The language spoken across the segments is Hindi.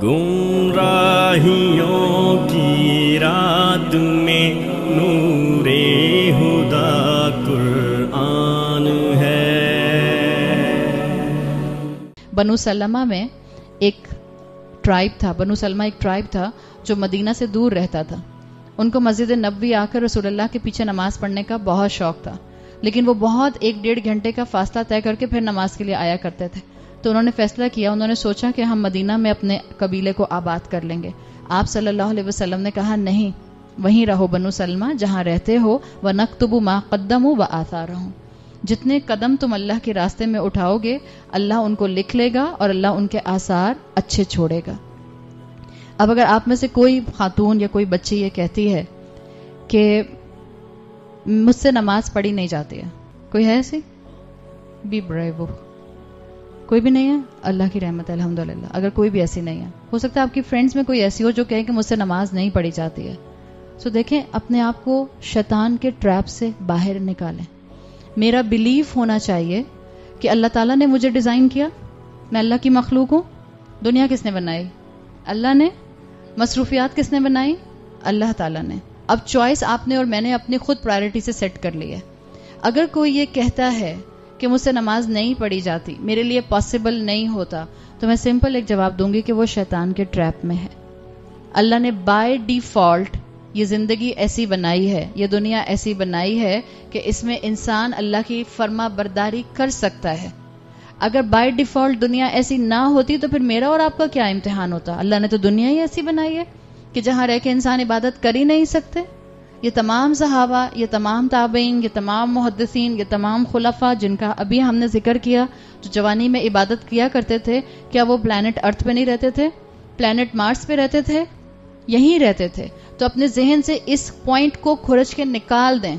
गुमराहियों की रात में नूरे हुदा कुरान है। बनु सलमा में एक ट्राइब था, बनु सलमा एक ट्राइब था जो मदीना से दूर रहता था। उनको मस्जिद नबी आकर रसूलुल्लाह के पीछे नमाज़ पढ़ने का बहुत शौक था, लेकिन वो बहुत एक डेढ़ घंटे का फासला तय करके फिर नमाज़ के लिए आया करते थे। तो उन्होंने फैसला किया, उन्होंने सोचा कि हम मदीना में अपने कबीले को आबाद कर लेंगे। आप सल्लल्लाहु अलैहि वसल्लम ने कहा, नहीं, वहीं रहो बनु सलमा, जहाँ रहते हो, व नकतबु मा कद्दमु व आसार रहूँ जितने कदम तुम अल्लाह के रास्ते में उठाओगे, अल्लाह उनको लिख लेगा और अल्लाह उनके आसार अच्छे छोड़ेगा। अब अगर आप में से कोई खातून या कोई बच्ची ये कहती है कि मुझसे नमाज़ पढ़ी नहीं जाती है, कोई है ऐसी? बी ब्रेव कोई भी नहीं है? अल्लाह की रहमत है, अल्हम्दुलिल्लाह। अगर कोई भी ऐसी नहीं है। हो सकता है आपकी फ्रेंड्स में कोई ऐसी हो जो कहे कि मुझसे नमाज़ नहीं पढ़ी जाती है। सो देखें, अपने आप को शैतान के ट्रैप से बाहर निकालें। मेरा बिलीफ होना चाहिए कि अल्लाह ताला ने मुझे डिज़ाइन किया। मैं अल्लाह की मखलूक हूँ। दुनिया किसने बनाई? अल्लाह ने। मसरूफियात किसने बनाई? अल्लाह ताला ने। अब चॉइस आपने और मैंने अपनी खुद प्रायोरिटी से सेट कर ली है। अगर कोई ये कहता है कि मुझसे नमाज़ नहीं पढ़ी जाती, मेरे लिए पॉसिबल नहीं होता तो मैं सिंपल एक जवाब दूँगी कि वो शैतान के ट्रैप में है। अल्लाह ने बाय डिफ़ॉल्ट ये ज़िंदगी ऐसी बनाई है, ये दुनिया ऐसी बनाई है कि इसमें इंसान अल्लाह की फर्मा बरदारी कर सकता है। अगर बाय डिफ़ॉल्ट दुनिया ऐसी ना होती तो फिर मेरा और आपका क्या इम्तिहान होता? अल्लाह ने तो दुनिया ही ऐसी बनाई है कि जहाँ रह के इंसान इबादत कर ही नहीं सकते। ये तमाम सहाबा, ये तमाम ताबीन ये तमाम मुहदसिन ये तमाम खुलफा जिनका अभी हमने ज़िक्र किया, जो जवानी में इबादत किया करते थे, क्या वो प्लानट अर्थ पे नहीं रहते थे? प्लानट मार्स पे रहते थे? यहीं रहते थे। तो अपने जहन से इस पॉइंट को खुरच के निकाल दें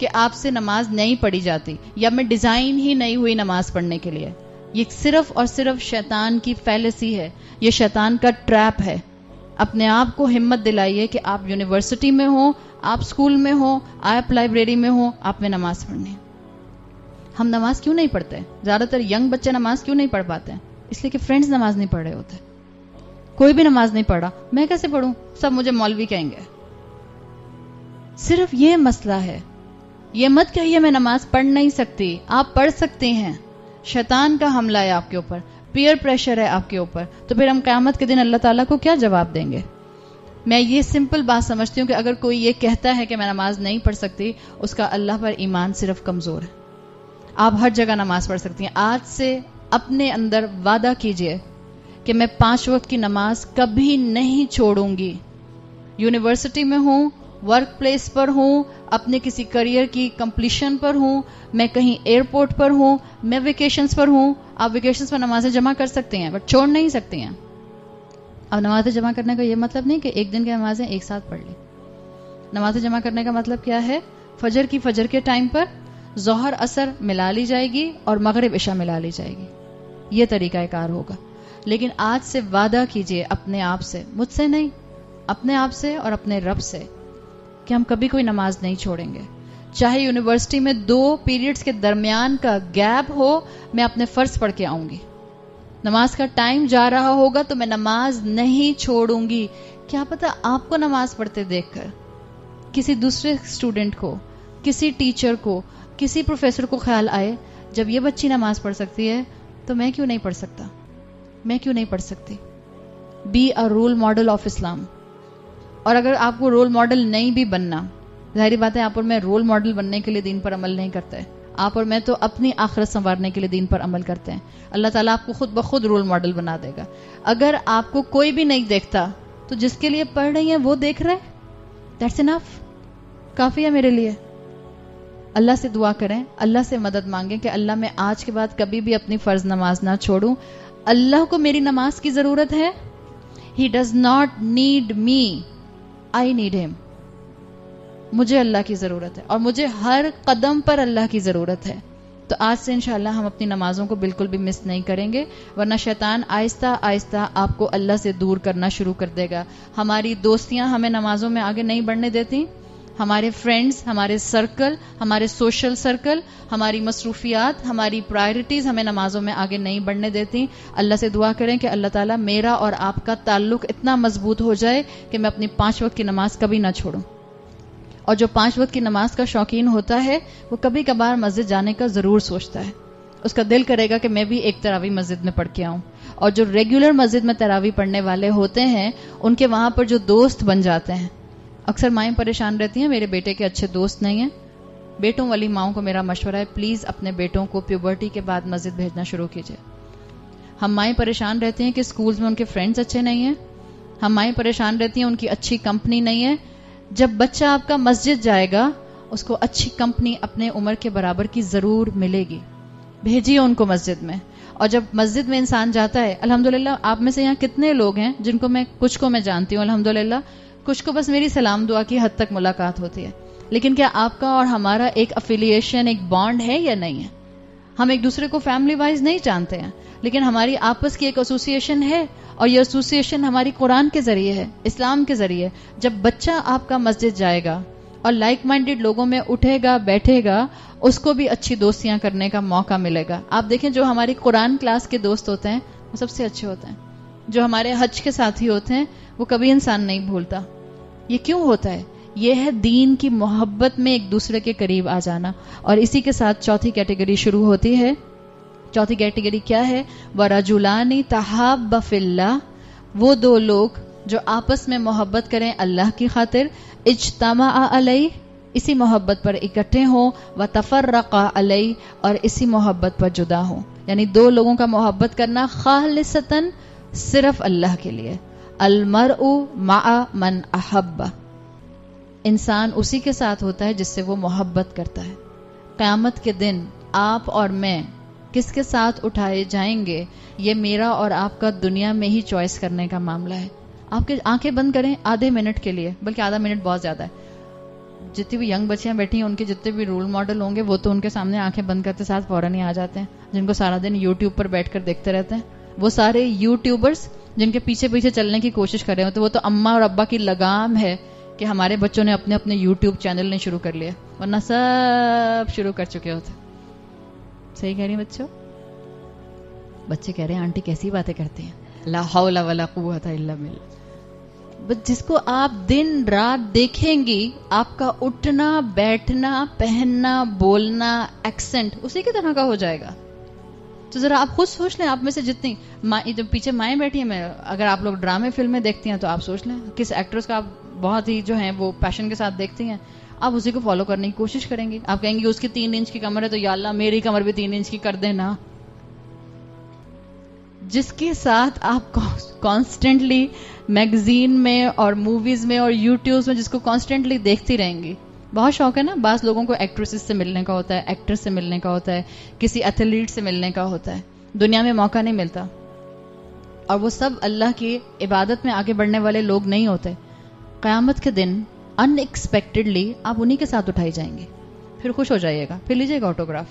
कि आपसे नमाज़ नहीं पढ़ी जाती, या मैं डिज़ाइन ही नहीं हुई नमाज़ पढ़ने के लिए। ये सिर्फ़ और सिर्फ़ शैतान की फैलेसी है। ये शैतान का ट्रैप है। अपने आप को हिम्मत दिलाइए कि आप यूनिवर्सिटी में हो आप स्कूल में हो, आप लाइब्रेरी में हो, आप में नमाज़ पढ़ने हम नमाज़ क्यों नहीं पढ़ते? ज़्यादातर यंग बच्चे नमाज़ क्यों नहीं पढ़ पाते? इसलिए कि फ्रेंड्स नमाज़ नहीं पढ़ रहे होते। कोई भी नमाज़ नहीं पढ़ा, मैं कैसे पढ़ूं? सब मुझे मौलवी कहेंगे। सिर्फ़ ये मसला है। ये मत कहिए, मैं नमाज़ पढ़ नहीं सकती। आप पढ़ सकते हैं। शैतान का हमला है आपके ऊपर। पीयर प्रेशर है आपके ऊपर। तो फिर हम क्यामत के दिन अल्लाह ताला को क्या जवाब देंगे? मैं ये सिंपल बात समझती हूँ कि अगर कोई ये कहता है कि मैं नमाज़ नहीं पढ़ सकती, उसका अल्लाह पर ईमान सिर्फ़ कमज़ोर है। आप हर जगह नमाज़ पढ़ सकती हैं। आज से अपने अंदर वादा कीजिए कि मैं पाँच वक्त की नमाज़ कभी नहीं छोड़ूँगी। यूनिवर्सिटी में हूँ वर्क प्लेस पर हूँ, अपने किसी करियर की कंप्लीशन पर हूँ, मैं कहीं एयरपोर्ट पर हूँ, मैं वेकेशन पर हूँ। आप वेकेशन पर नमाजें जमा कर सकते हैं बट छोड़ नहीं सकते हैं। अब नमाजें जमा करने का यह मतलब नहीं कि एक दिन की नमाजें एक साथ पढ़ ली। नमाजें जमा करने का मतलब क्या है? फजर की फजर के टाइम पर जोहर असर मिला ली जाएगी और मगरब इशा मिला ली जाएगी। ये तरीका कार होगा। लेकिन आज से वादा कीजिए अपने आप से, मुझसे नहीं, अपने आप से और अपने रब से कि हम कभी कोई नमाज़ नहीं छोड़ेंगे। चाहे यूनिवर्सिटी में दो पीरियड्स के दरमियान का गैप हो, मैं अपने फ़र्ज़ पढ़ के आऊँगी। नमाज़ का टाइम जा रहा होगा तो मैं नमाज़ नहीं छोड़ूँगी। क्या पता आपको नमाज़ पढ़ते देखकर, किसी दूसरे स्टूडेंट को, किसी टीचर को, किसी प्रोफेसर को ख्याल आए, जब ये बच्ची नमाज़ पढ़ सकती है तो मैं क्यों नहीं पढ़ सकता? मैं क्यों नहीं पढ़ सकती? Be a role model of इस्लाम और अगर आपको रोल मॉडल नहीं भी बनना, ज़ाहिर बात है आप और मैं रोल मॉडल बनने के लिए दिन पर अमल नहीं करते। आप और मैं तो अपनी आखिरत संवारने के लिए दीन पर अमल करते हैं। अल्लाह ताला आपको खुद ब खुद रोल मॉडल बना देगा। अगर आपको कोई भी नहीं देखता तो जिसके लिए पढ़ रही है वो देख रहे दैट्स इनफ काफ़ी है मेरे लिए। अल्लाह से दुआ करें, अल्लाह से मदद मांगें कि अल्लाह मैं आज के बाद कभी भी अपनी फ़र्ज़ नमाज़ ना छोड़ूं। अल्लाह को मेरी नमाज़ की ज़रूरत है। He does not need me I need him मुझे अल्लाह की ज़रूरत है और मुझे हर कदम पर अल्लाह की ज़रूरत है। तो आज से इंशाल्लाह हम अपनी नमाजों को बिल्कुल भी मिस नहीं करेंगे, वरना शैतान आहिस्ता आहिस्ता आपको अल्लाह से दूर करना शुरू कर देगा। हमारी दोस्तियाँ हमें नमाजों में आगे नहीं बढ़ने देती। हमारे फ्रेंड्स हमारे सर्कल हमारे सोशल सर्कल हमारी मसरूफियात, हमारी प्रायोरिटीज हमें नमाजों में आगे नहीं बढ़ने देती। अल्लाह से दुआ करें कि अल्लाह ताला मेरा और आपका ताल्लुक इतना मज़बूत हो जाए कि मैं अपनी पाँच वक्त की नमाज़ कभी ना छोड़ूं। और जो पाँच वक्त की नमाज़ का शौकीन होता है, वो कभी कभार मस्जिद जाने का ज़रूर सोचता है। उसका दिल करेगा कि मैं भी एक तरावी मस्जिद में पढ़ के आऊँ। और जो रेगुलर मस्जिद में तरावी पढ़ने वाले होते हैं, उनके वहाँ पर जो दोस्त बन जाते हैं। अक्सर माएँ परेशान रहती हैं, मेरे बेटे के अच्छे दोस्त नहीं हैं। बेटों वाली माओ को मेरा मशवरा है प्लीज़ अपने बेटों को प्यूबर्टी के बाद मस्जिद भेजना शुरू कीजिए। हम माएँ परेशान रहती हैं कि स्कूल्स में उनके फ्रेंड्स अच्छे नहीं हैं। हम माएँ परेशान रहती हैं, उनकी अच्छी कंपनी नहीं है। जब बच्चा आपका मस्जिद जाएगा, उसको अच्छी कंपनी अपने उम्र के बराबर की ज़रूर मिलेगी। भेजिए उनको मस्जिद में। और जब मस्जिद में इंसान जाता है, अल्हम्दुलिल्लाह, आप में से यहाँ कितने लोग हैं जिनको मैं, कुछ को मैं जानती हूँ, अल्हम्दुलिल्लाह, कुछ को बस मेरी सलाम दुआ की हद तक मुलाकात होती है। लेकिन क्या आपका और हमारा एक अफिलिएशन एक बॉन्ड है या नहीं है? हम एक दूसरे को फैमिली वाइज नहीं जानते हैं, लेकिन हमारी आपस की एक एसोसिएशन है और ये एसोसिएशन हमारी कुरान के ज़रिए है, इस्लाम के ज़रिए जब बच्चा आपका मस्जिद जाएगा और लाइक माइंडेड लोगों में उठेगा, बैठेगा, उसको भी अच्छी दोस्तियाँ करने का मौका मिलेगा। आप देखें जो हमारी कुरान क्लास के दोस्त होते हैं, वो सबसे अच्छे होते हैं। जो हमारे हज के साथी होते हैं, वो कभी इंसान नहीं भूलता। ये क्यों होता है? ये है दीन की मोहब्बत में एक दूसरे के करीब आ जाना। और इसी के साथ चौथी कैटेगरी शुरू होती है। चौथी कैटेगरी क्या है? व रजुलानी तहाब बफिल्ला वो दो लोग जो आपस में मोहब्बत करें अल्लाह की खातिर। इजतमा अलई इसी मोहब्बत पर इकट्ठे हों। व तफर तफर्रका अलई और इसी मोहब्बत पर जुदा हों। यानी दो लोगों का मोहब्बत करना खालिसतन सिर्फ़ अल्लाह के लिए। अलमर मा मन अहब्बा। इंसान उसी के साथ होता है जिससे वो मोहब्बत करता है। क्यामत के दिन आप और मैं किसके साथ उठाए जाएँगे, ये मेरा और आपका दुनिया में ही चॉइस करने का मामला है। आपके आँखें बंद करें आधे मिनट के लिए, बल्कि आधा मिनट बहुत ज़्यादा है। जितनी भी यंग बच्चियाँ बैठी हैं, उनके जितने भी रोल मॉडल होंगे, वो तो उनके सामने आँखें बंद करते साथ फ़ौरन ही आ जाते हैं, जिनको सारा दिन यूट्यूब पर बैठकर देखते रहते हैं। वो सारे यूट्यूबर्स जिनके पीछे पीछे चलने की कोशिश कर रहे होते वो तो अम्मा और अब्बा की लगाम है कि हमारे बच्चों ने अपने अपने यूट्यूब चैनल ने शुरू कर लिया, वरना सब शुरू कर चुके होते। सही कह रही बच्चों? बच्चे कह रहे हैं, आंटी कैसी बातें करती हैं? लाहौला वला इल्ला बिल्ला। जिसको आप दिन रात देखेंगी, आपका उठना, बैठना, पहनना, बोलना एक्सेंट उसी की तरह का हो जाएगा। तो जरा आप खुद सोच लें, आप में से जितनी जब पीछे माए बैठी है, मैं अगर आप लोग ड्रामे फ़िल्में देखती हैं तो आप सोच लें, किस एक्ट्रेस का आप बहुत ही जो है, वो पैशन के साथ देखती हैं, आप उसी को फॉलो करने की कोशिश करेंगे। आप कहेंगे उसकी तीन इंच की कमर है तो या मेरी कमर भी तीन इंच की कर देना। जिसके साथ आप कॉन्स्टेंटली मैगजीन में और मूवीज़ में और यूट्यूब में जिसको कॉन्स्टेंटली देखती रहेंगी बहुत शौक है ना, बास लोगों को एक्ट्रेसेस से मिलने का होता है एक्टर से मिलने का होता है, किसी एथलीट से मिलने का होता है। दुनिया में मौका नहीं मिलता। और वो सब अल्लाह की इबादत में आगे बढ़ने वाले लोग नहीं होते। क़यामत के दिन अनएक्सपेक्टेडली आप उन्हीं के साथ उठाई जाएँगे। फिर खुश हो जाइएगा। फिर लीजिएगा ऑटोग्राफ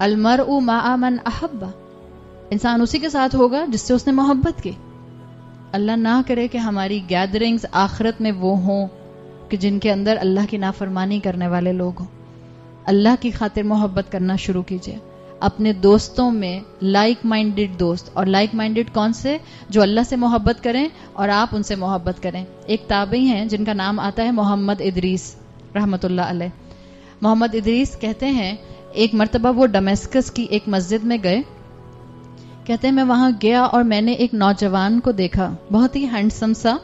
अलमर उ मन अहब्बा। इंसान उसी के साथ होगा जिससे उसने मोहब्बत की। अल्लाह ना करे कि हमारी गैदरिंग्स आखिरत में वो हों। कि जिनके अंदर अल्लाह की नाफरमानी करने वाले लोग हों। अल्लाह की खातिर मोहब्बत करना शुरू कीजिए। अपने दोस्तों में लाइक माइंडेड दोस्त, और लाइक माइंडेड कौन से? जो अल्लाह से मोहब्बत करें और आप उनसे मोहब्बत करें। एक ताबी हैं, जिनका नाम आता है मोहम्मद इदरीस, रहमतुल्लाह अलैह। मोहम्मद इदरीस कहते हैं, एक मरतबा वो डमेस्कस की एक मस्जिद में गए। कहते हैं, मैं वहाँ गया और मैंने एक नौजवान को देखा। बहुत ही हैंडसम सा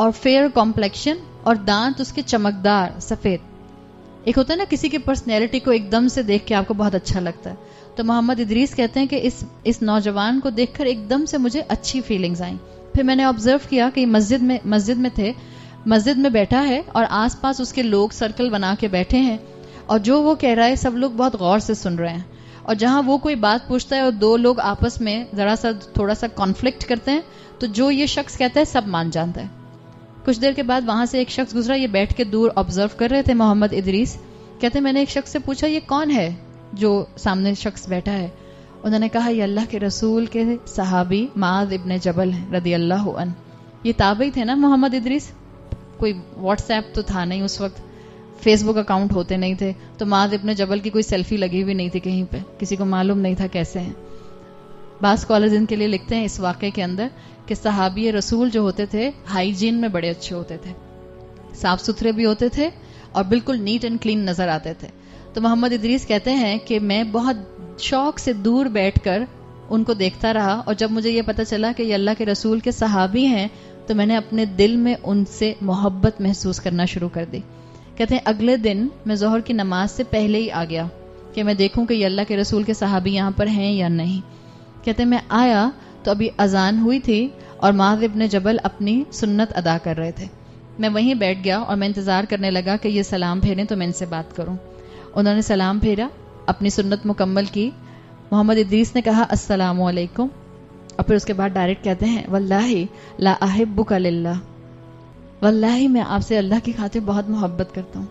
और फेयर कॉम्प्लेक्शन और दांत उसके चमकदार, सफ़ेद। एक होता है ना, किसी की पर्सनैलिटी को एकदम से देख के आपको बहुत अच्छा लगता है। तो मोहम्मद इदरीस कहते हैं कि इस इस नौजवान को देखकर एकदम से मुझे अच्छी फीलिंग्स आई। फिर मैंने ऑब्ज़र्व किया कि मस्जिद में मस्जिद में थे, मस्जिद में बैठा है और आसपास उसके लोग सर्कल बना के बैठे हैं। और जो वो कह रहा है, सब लोग बहुत गौर से सुन रहे हैं। और जहाँ वो कोई बात पूछता है और दो लोग आपस में जरा सा, थोड़ा सा कॉन्फ्लिक्ट करते हैं तो जो ये शख्स कहता है, सब मान जाता है। कुछ देर के बाद वहाँ से एक शख्स गुजरा, ये बैठ के दूर ऑब्ज़र्व कर रहे थे मोहम्मद इदरीस। कहते, मैंने एक शख्स से पूछा, ये कौन है जो सामने शख्स बैठा है? उन्होंने कहा, ये अल्लाह के रसूल के सहाबी माद इबन जबल रदी अल्लाह ये ताबई थे ना मोहम्मद इदरीस? कोई व्हाट्सएप तो था नहीं उस वक्त। फेसबुक अकाउंट होते नहीं थे। तो माद इब्न जबल की कोई सेल्फी लगी हुई नहीं थी कहीं पे। किसी को मालूम नहीं था कैसे हैं। बास स्कॉलर्स इनके लिए लिखते हैं इस वाक्य के अंदर कि सहाबी रसूल जो होते थे हाइजीन में बड़े अच्छे होते थे। साफ़ सुथरे भी होते थे और बिल्कुल नीट एंड क्लीन नज़र आते थे। तो मोहम्मद इदरीस कहते हैं कि मैं बहुत शौक से दूर बैठकर उनको देखता रहा और जब मुझे ये पता चला कि ये अल्लाह के रसूल के सहाबी हैं तो मैंने अपने दिल में उनसे मोहब्बत महसूस करना शुरू कर दी। कहते हैं, अगले दिन मैं जोहर की नमाज़ से पहले ही आ गया कि मैं देखूँ कि ये अल्लाह के रसूल के सहाबी यहाँ पर हैं या नहीं। कहते, मैं आया तो अभी अजान हुई थी और माज इब्न जबल अपनी सुन्नत अदा कर रहे थे। मैं वहीं बैठ गया और मैं इंतज़ार करने लगा कि ये सलाम फेरे तो मैं इनसे बात करूँ। उन्होंने सलाम फेरा, अपनी सुन्नत मुकम्मल की। मोहम्मद इद्रीस ने कहा वालेकुम और फिर उसके बाद डायरेक्ट कहते हैं, वल्लाही ला अहिब्बुका वल्लाही, मैं आपसे अल्लाह की खातिर बहुत मोहब्बत करता हूँ।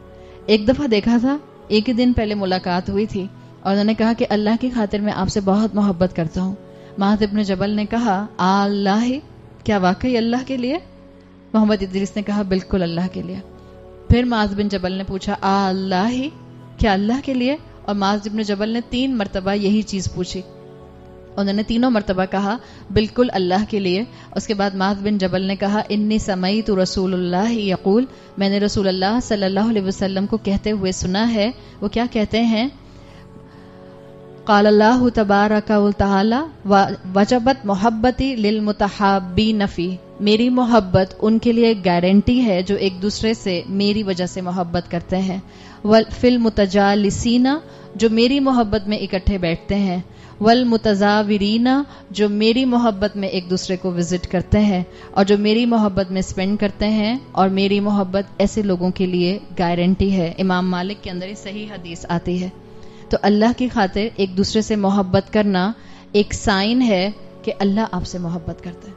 एक दफ़ा देखा था, एक ही दिन पहले मुलाकात हुई थी और उन्होंने कहा कि अल्लाह की खातिर मैं आपसे बहुत मोहब्बत करता हूँ। महाज इब्न जबल ने कहा, अल्लाह, क्या वाकई अल्लाह के लिए? मोहम्मद इद्रीस ने कहा, बिल्कुल अल्लाह के लिए. फिर माज बिन जबल ने पूछा आ अल्लाह, क्या अल्लाह के लिए? और माज इब्न जबल ने तीन मरतबा यही चीज़ पूछी। उन्होंने तीनों मरतबा कहा, बिल्कुल अल्लाह के लिए। उसके बाद माज बिन जबल ने कहा, इन्नी समई तो रसूल यकूल। मैंने रसूल अल्लाह सल्लल्लाहु अलैहि वसल्लम को कहते हुए सुना है। वो क्या कहते हैं? काल्लाह तबारक वजबत मोहब्बती लिल मुतहाबी नफी मेरी मोहब्बत उनके लिए गारंटी है जो एक दूसरे से मेरी वजह से मोहब्बत करते हैं। वल फिल मुतजालिसीना, जो मेरी मोहब्बत में इकट्ठे बैठते हैं। वल मुतजाविरीना, जो मेरी मोहब्बत में एक दूसरे को विज़िट करते हैं। और जो मेरी मोहब्बत में स्पेंड करते हैं, और मेरी मोहब्बत ऐसे लोगों के लिए गारंटी है। इमाम मालिक के अंदर ही सही हदीस आती है। तो अल्लाह की खातिर एक दूसरे से मोहब्बत करना एक साइन है कि अल्लाह आपसे मोहब्बत करता है।